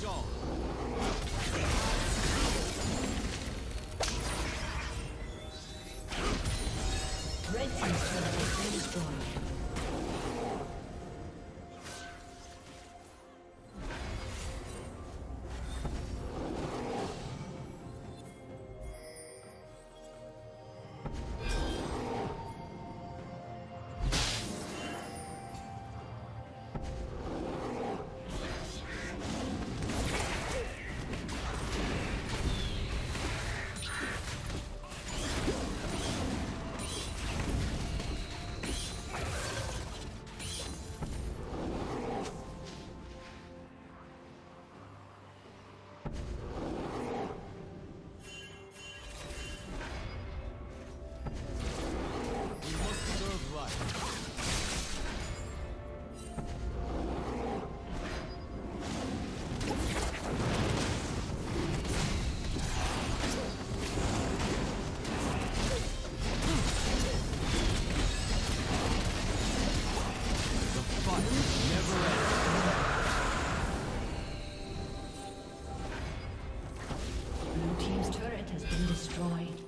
Blaze off. destroyed.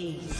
Rampage.